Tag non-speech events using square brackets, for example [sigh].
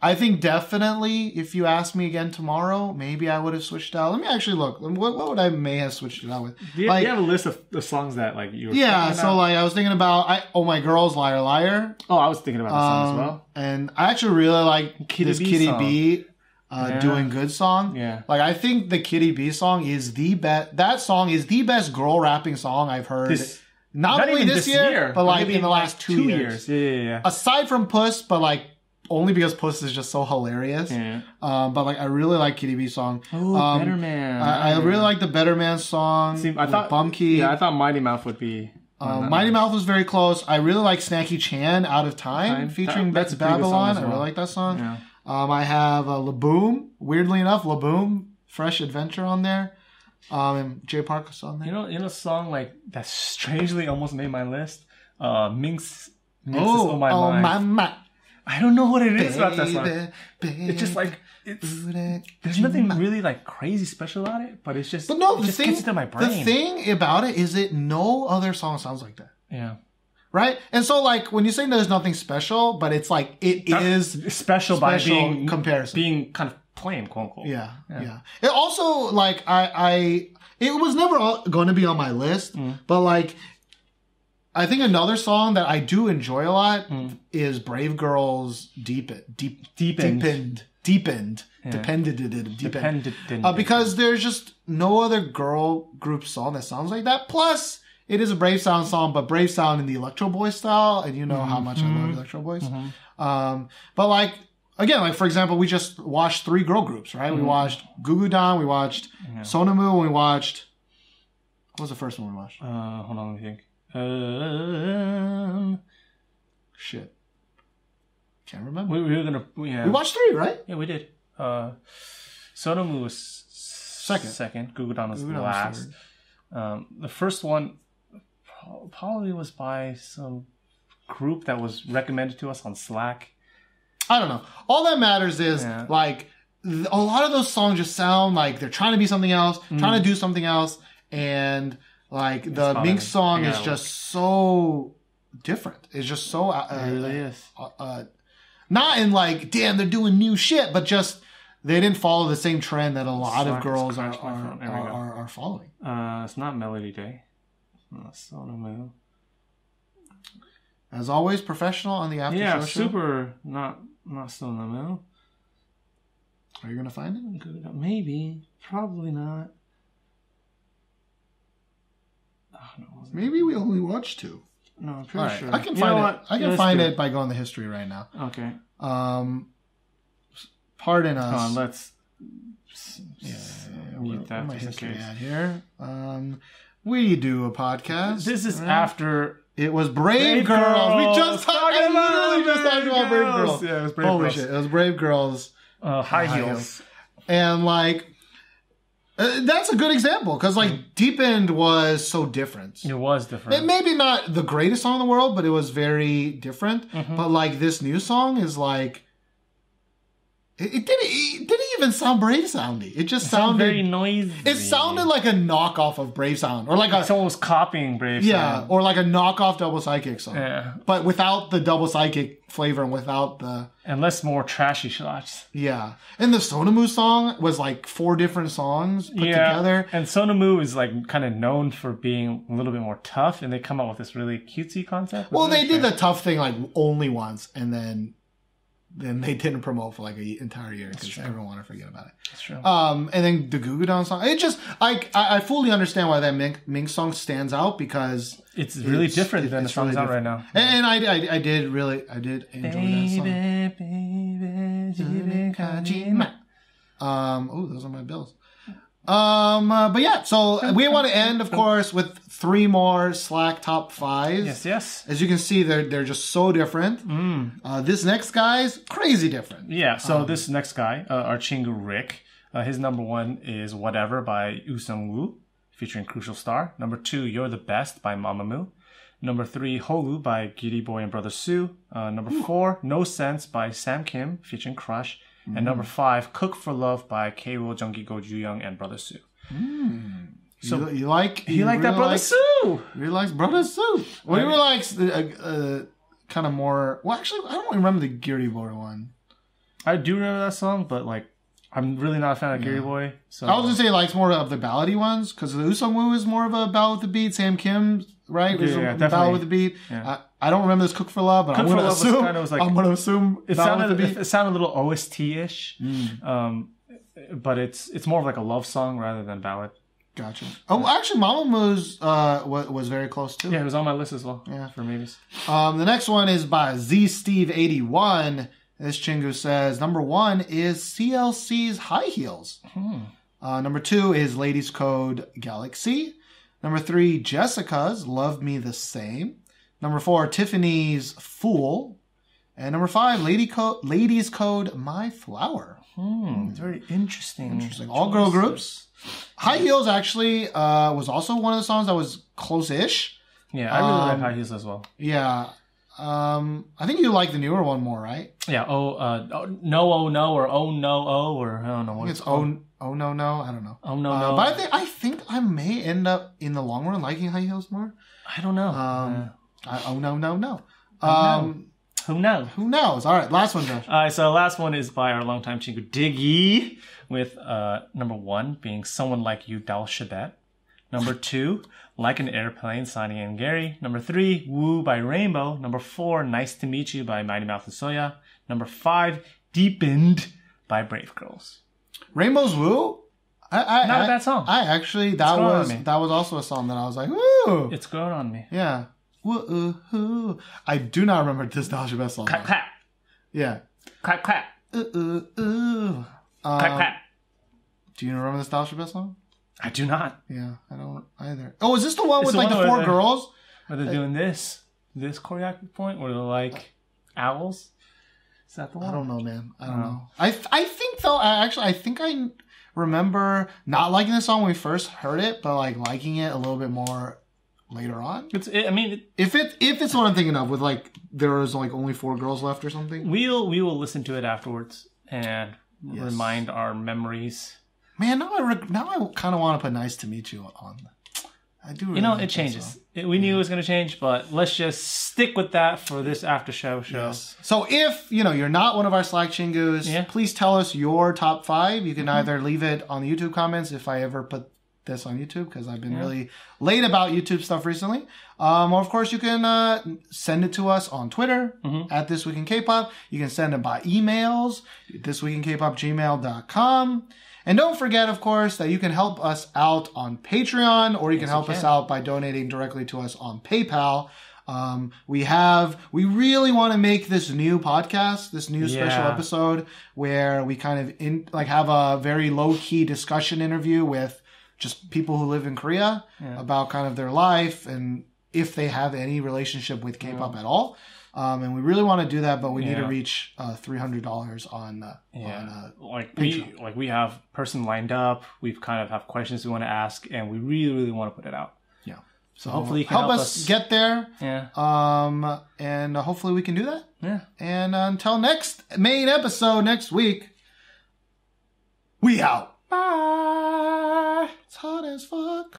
I think definitely if you ask me again tomorrow, maybe I would have switched out. Let me actually look. What, what would I may have switched it out with? Do you, Like- do you have a list of the songs that like you were Yeah, so like I was thinking about I oh my girls liar liar. oh, I was thinking about the song Um, as well. And I actually really like Kitty this B Kitty song. B uh, Yeah. doing good song. Yeah. Like I think the Kitty B song is the best. That song is the best girl rapping song I've heard. This, not, not only this, year, year, but like in the last two, years. Yeah, yeah, yeah. Aside from Puss, but like only because Puss is just so hilarious. yeah. Um, but like I really like Kitty B song. Oh, Um, Better Man. I, I really like the Better Man song. See, I thought Bumkey. Yeah, I thought Mighty Mouth would be. Um, Mighty. Mouth was very close. I really like Snacky Chan, Out of Time, Time. featuring That- that's good song Babylon. as I really like that song. Yeah. Um, I have uh, LABOUM. Weirdly enough, LABOUM, Fresh Adventure on there. Um, and Jay Parker's on there. You know, in a song like that strangely almost made my list. Uh, Minx. Minx is oh, on my oh mind. my my, I don't know what it is about that song. baby, baby. It's just like it's. There's nothing really like crazy special about it, but it's just. But no, it the just thing, gets into my brain. the thing about it is that no other song sounds like that. yeah. Right? And so like when you say there's nothing special, but it's like it is special, by special being comparison. being kind of plain, quote unquote. Yeah, yeah. It also like I I it was never going to be on my list, Mm. but like I think another song that I do enjoy a lot Mm. is Brave Girls Deep Deep Deepened. Deepened Deepened Depended Deepened. Dependent. Uh, because there's just no other girl group song that sounds like that. Plus, it is a Brave Sound song, but Brave Sound in the Electro Boy style, and you know how much I Mm-hmm. love Electroboyz. Um, but like again, like for example, we just watched three girl groups, right? Mm-hmm. We watched Goo Goo Dolls, we watched Sonamu, and we watched what was the first one we watched? Uh, hold on, let me think. Um, Shit, can't remember. we, we were gonna. Yeah. We watched three, right? Yeah, we did. Uh, Sonamu was second. Second. Gugudan was Goo was last. Um, the first one pro- probably was by some group that was recommended to us on Slack. I don't know. All that matters is Yeah. like th- a lot of those songs just sound like they're trying to be something else, trying to do something else, and like the Mink song is yeah. just so different. It's just so uh, It really is. uh, uh, not in like damn they're doing new shit, but just they didn't follow the same trend that a lot Sorry, of girls are are, phone. There we are, are, are following. Uh, it's not Melody Day. Uh, Sonamu. As always, professional on the after Yeah, show. show. super. Not not Sonamu. Are you gonna find it? Maybe. Probably not. Oh, no. Maybe we only watched two. No, I'm pretty All right, sure. I can You find it. what? I can Let's find do it by going to history right now. Okay. Um, pardon Come us. on, let's yeah, mute where- that my just in history case. here. Um, we do a podcast. This is after It was Brave, Brave Girls. We Girls. just talked Talking I about literally just Brave talked about Brave Girls. Girls. Yeah, it was Brave Holy Girls. shit! It was Brave Girls, uh, high, High heels. and like uh, that's a good example because like Deep End was so different. It was different. It maybe not the greatest song in the world, but it was very different. Mm-hmm. But like this new song is like. It, it didn't. It didn't even sound brave soundy. It just Sound sounded. very noisy. It sounded like a knockoff of Brave Sound, or like a someone was copying Brave. yeah, Sound. or like a knockoff Double Psychic song, yeah, but without the Double Psychic flavor and without the and less more trashy shots. yeah. And the Sonamu song was like four different songs put yeah, together. and Sonamu is like kind of known for being a little bit more tough, and they come up with this really cutesy concept. Well, they did the tough thing like only once, and then then they didn't promote for like an entire year because everyone wanted to forget about it. That's true. Um, and then the Goo Goo Dolls song. It just I I fully understand why that Mink, Mink song stands out because it's really it's- different than the songs really out right now. and, and I, I I did really I did enjoy that song. baby, baby, Um, oh, those are my bills. Um, uh, but yeah, so we want to end, of course, with three more Slack top fives. Yes, yes. As you can see, they're they're just so different. Uh, this next guy's crazy different. Yeah, Um, so this next guy, uh, our Chingu Rick, uh, his number one is Whatever by Yoo Seung Woo, featuring Crucial Star. Number two, You're the Best by Mamamoo. Number three, Holu by Giriboy and Brother Sue. Uh, number four, No Sense by Sam Kim, featuring Crush. And number five, Cook for Love by Jungi Go Young and Brother Sue. So you, you like You like that Brother likes, Sue? Likes Brother Sue. Well, you likes the uh, uh, kind of more. Well, actually, I don't remember the Giriboy one. I do remember that song, but like, I'm really not a fan of Giriboy. So I was gonna say he likes more of the ballady ones because the Yoo Seung Woo is more of a ballad with the beat. Sam Kim, right? is Yeah, a yeah, ballad with the beat. Yeah. I, I don't remember this Cook for Love, but Cook I'm gonna assume kinda was like- I'm gonna assume it sounded it, it sounded a little OST ish, Mm, um, but it's it's more of like a love song rather than ballad. gotcha. Oh, actually, Mamamoo's uh was, was very close too. Yeah, it was on my list as well. Yeah. for maybes. Um, the next one is by Z Steve eighty one. This Chingu says number one is CLC's High Heels. Hmm. Uh, number two is Ladies Code Galaxy. Number three, Jessica's Love Me the Same. Number four, Tiffany's Fool. And number five, Lady Co- Ladies Code My Flower. Hmm, it's very interesting. Interesting. All girl groups. High Heels actually uh, was also one of the songs that was close-ish. Yeah, I really Um, like high heels as well. Yeah. Um, I think you like the newer one more, right? Yeah. Oh, uh, oh, no, oh no, or oh no, oh, or I don't know what it's it's oh, oh no no. I don't know. Oh no, Uh, no. but I think I think I may end up in the long run liking high heels more. I don't know. Um, I, oh no no no. Oh. Um, who knows? who knows? All right, last one, Josh. All right, so last one is by our longtime chingu Diggy, with uh, number one being "Someone Like You" Dal Shabet. Number [laughs] two, "Like an Airplane" Sonny and Gary. Number three, "Woo" by Rainbow. Number four, "Nice to Meet You" by Mighty Mouth and Soya. Number five, "Deepened" by Brave Girls. Rainbow's Woo. I, I, Not a I- bad song. I actually that was that was also a song that I was like, woo, It's grown on me. yeah, woo, ooh, ooh. I do not remember this Dal Shabet song. Clap clap, Yeah, clap clap, ooh, ooh, ooh. clap Um, clap. do you remember this Dal Shabet song? I do not. Yeah, I don't either. Oh, is this the one It's with the like one the four girls? Are they doing this? This choreography point where they're like owls? Is that the one? I don't know, man. I don't Oh. know. I th- I think though. I actually I think I remember not liking the song when we first heard it, but like liking it a little bit more later on. It's. It, I mean, it, If it if it's what I'm thinking of, with like there was like only four girls left or something. we'll we will listen to it afterwards and Yes. remind our memories. Man, now I now I kind of want to put "Nice to Meet You" on. I do. You know, it changes. It, we knew it was going to change, but let's just stick with that for this after show show. Yes. So if you know you're not one of our Slack chingus, Yeah. Mm-hmm. please tell us your top five. You can either leave it on the YouTube comments if I ever put this on YouTube because I've been really late about YouTube stuff recently. Um, or of course you can uh, send it to us on Twitter Mm-hmm. at this week in K-pop. You can send it by emails this week in K-pop gmail.com. And don't forget, of course, that you can help us out on Patreon or you can you help us out by donating directly to us on PayPal. Um, we have, we really want to make this new podcast, this new special episode where we kind of in, like have a very low key discussion interview with just people who live in Korea about kind of their life and if they have any relationship with K-pop at all. Um, and we really want to do that, but we need to reach uh, three hundred dollars on uh, Yeah, on uh, like we like we have person lined up. We've kind of have questions we want to ask, and we really really want to put it out. yeah. So hopefully you can help, help us, us. get there. Yeah, Um, and uh, hopefully we can do that. yeah. And until next main episode next week, we out. Bye. It's hot as fuck.